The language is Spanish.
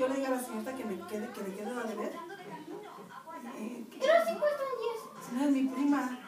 yo le diga a la señorita que me quede, que le quede a deber? Eh, Pero sí cuestan 10. no es mi prima.